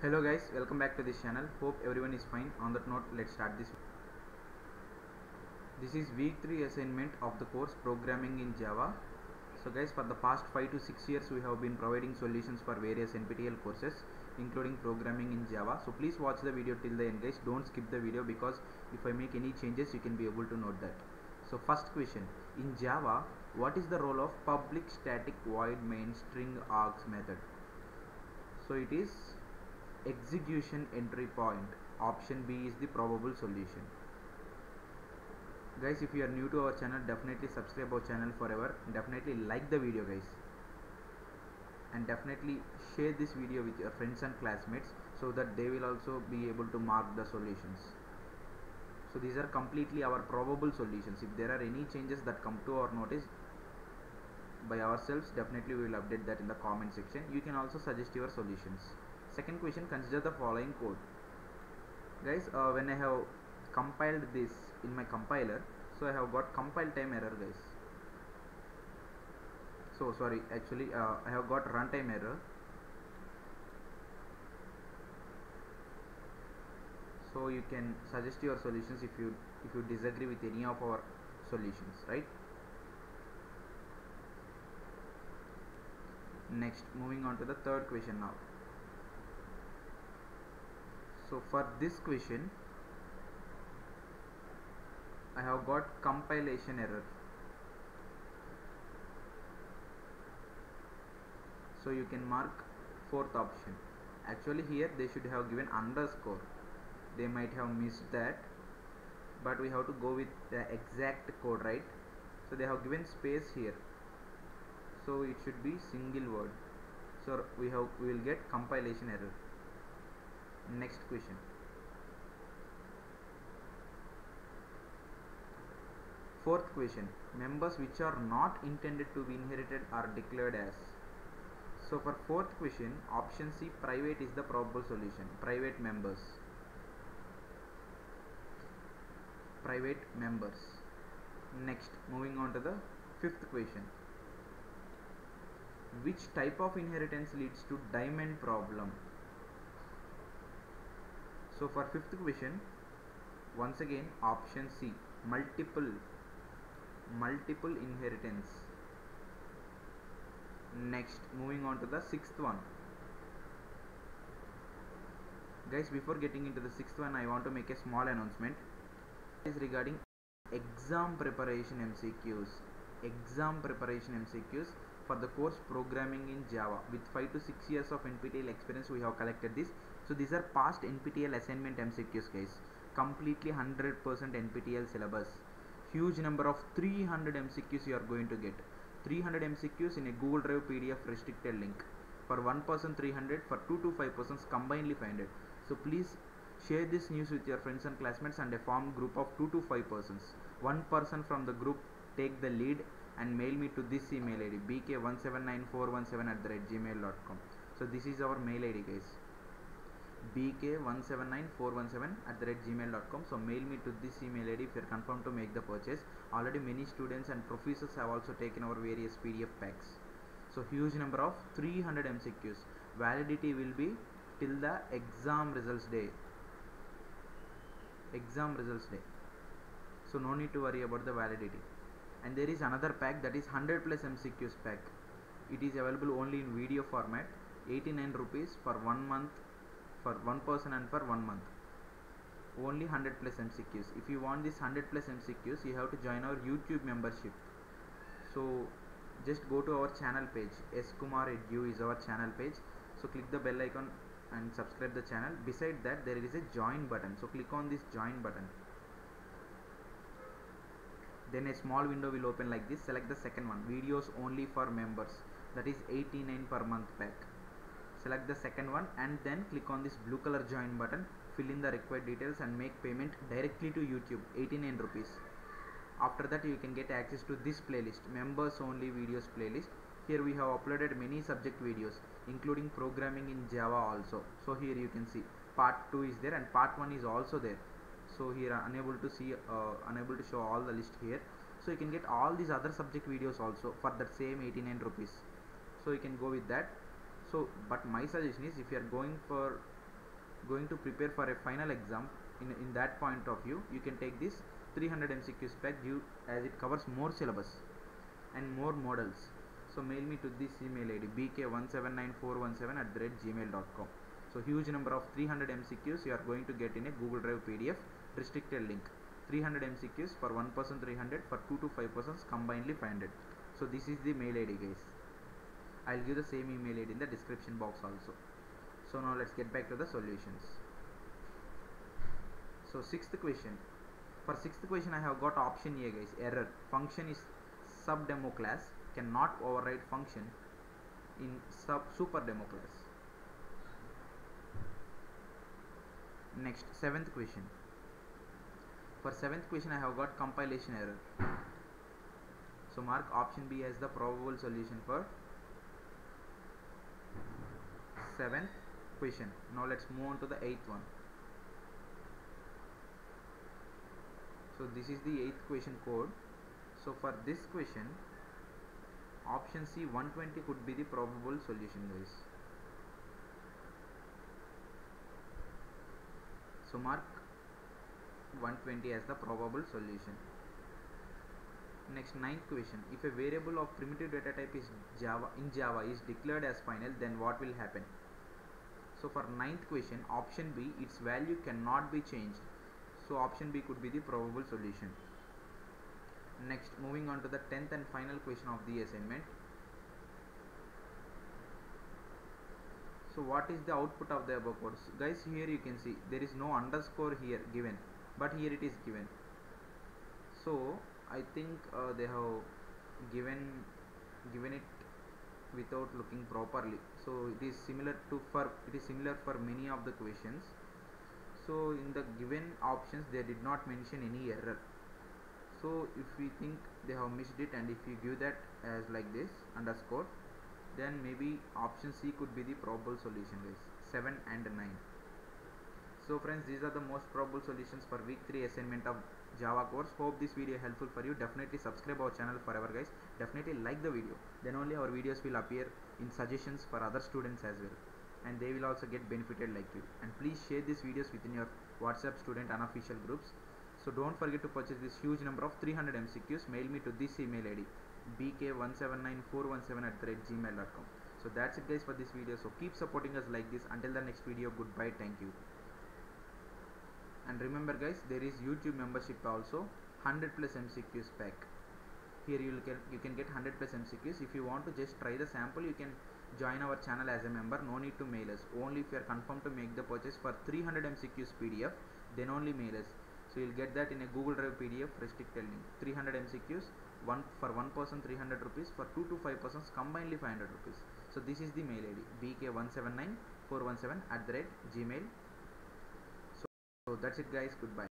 hello guys welcome back to this channel. Hope everyone is fine. On that note let's start this. This is week 3 assignment of the course programming in java. So guys for the past 5 to 6 years we have been providing solutions for various nptel courses including programming in java. So please watch the video till the end guys. Don't skip the video because if i make any changes you can be able to note that. So first question. In java what is the role of public static void main string args method? So it is execution entry point. Option b is the probable solution. Guys if you are new to our channel definitely subscribe our channel forever. Definitely like the video guys. And definitely share this video with your friends and classmates so that they will also be able to mark the solutions. So these are completely our probable solutions. If there are any changes that come to our notice by ourselves definitely we will update that in the comment section. You can also suggest your solutions second question consider the following code guys uh, when I have compiled this in my compiler so I have got compile time error guys. So sorry actually uh, I have got runtime error. So you can suggest your solutions if you if you disagree with any of our solutions right? Next moving on to the third question now so for this question I have got compilation error. So you can mark fourth option. Actually here they should have given underscore. They might have missed that but we have to go with the exact code right? So they have given space here. So it should be single word. So we have we will get compilation error next question. Fourth question. Members which are not intended to be inherited are declared as. So for fourth question option c private is the probable solution. Private members. Private members. Next moving on to the fifth question. Which type of inheritance leads to diamond problem so for fifth question once again option c multiple multiple inheritance. Next moving on to the sixth one. Guys before getting into the sixth one i want to make a small announcement. Is regarding exam preparation mcqs exam preparation mcqs for the course programming in java. With 5 to 6 years of nptel experience we have collected this so these are past nptel assignment mcqs guys. Completely 100% nptel syllabus. Huge number of 300 mcqs you are going to get. 300 mcqs in a google drive pdf restricted link. For one person 300 for 2 to 5 persons combinedly 500 so please share this news with your friends and classmates and a form group of 2 to 5 persons. one person from the group take the lead and mail me to this email id bk179417 at the gmail.com so this is our mail id guys bk179417 at the rate gmail.com so mail me to this email id if you're confirmed to make the purchase. Already many students and professors have also taken our various pdf packs. So huge number of 300 mcqs validity will be till the exam results day. Exam results day. So no need to worry about the validity. And there is another pack that is 100 plus mcqs pack. It is available only in video format. 89 rupees for one month for one person and for one month. Only 100 plus mcqs if you want this 100 plus mcqs you have to join our youtube membership. So just go to our channel page. S kumar edu is our channel page. So click the bell icon and subscribe the channel. Beside that there is a join button. So click on this join button. Then a small window will open like this. Select the second one. Videos only for members. That is 89 per month pack select the second one and then click on this blue color join button fill in the required details and make payment directly to youtube 89 rupees. After that you can get access to this playlist members only videos playlist. Here we have uploaded many subject videos including programming in java also. So here you can see part 2 is there and part 1 is also there. So here unable to see uh, unable to show all the list here. So you can get all these other subject videos also for that same 89 rupees. So you can go with that so but my suggestion is if you are going for going to prepare for a final exam in, in that point of view you can take this 300 MCQs pack due as it covers more syllabus and more models. So mail me to this email id bk179417 at the rate gmail.com so huge number of 300 mcqs you are going to get in a google drive pdf restricted link. 300 mcqs for one person 300 for two to five persons combinedly 500 so this is the mail id guys i'll give the same email id in the description box also. So now let's get back to the solutions. So sixth question. For sixth question i have got option a guys. Error. Function is sub demo class. Cannot override function in sub super demo class. Next seventh question. For seventh question i have got compilation error. So mark option b as the probable solution for seventh question now let's move on to the eighth one. So this is the eighth question code. So for this question option C 120 could be the probable solution guys. So mark 120 as the probable solution. Next ninth question if a variable of primitive data type is java in java is declared as final then what will happen so for ninth question option b its value cannot be changed. So option b could be the probable solution. Next moving on to the 10th and final question of the assignment. So what is the output of the above codes guys here you can see there is no underscore here given but here it is given. So I think uh, they have given given it without looking properly so it is similar to for it is similar for many of the questions. So in the given options they did not mention any error. So if we think they have missed it and if you give that as like this underscore then maybe option C could be the probable solution guys. 7 and 9 so friends these are the most probable solutions for week 3 assignment of java course. Hope this video helpful for you. Definitely subscribe our channel forever guys. Definitely like the video. Then only our videos will appear in suggestions for other students as well. And they will also get benefited like you. And please share these videos within your whatsapp student unofficial groups. So don't forget to purchase this huge number of 300 mcqs mail me to this email id bk179417 at the gmail.com so that's it guys for this video. So keep supporting us like this. Until the next video goodbye. Thank you. And remember guys there is youtube membership also. 100 plus mcqs pack here you can you can get 100 plus mcqs if you want to just try the sample you can join our channel as a member. No need to mail us. Only if you are confirmed to make the purchase for 300 mcqs pdf then only mail us. So you'll get that in a google drive pdf restricted link. 300 mcqs one for one person 300 rupees. For two to five persons combinedly 500 rupees. So this is the mail id bk179417 at the rate gmail. So that's it guys. Goodbye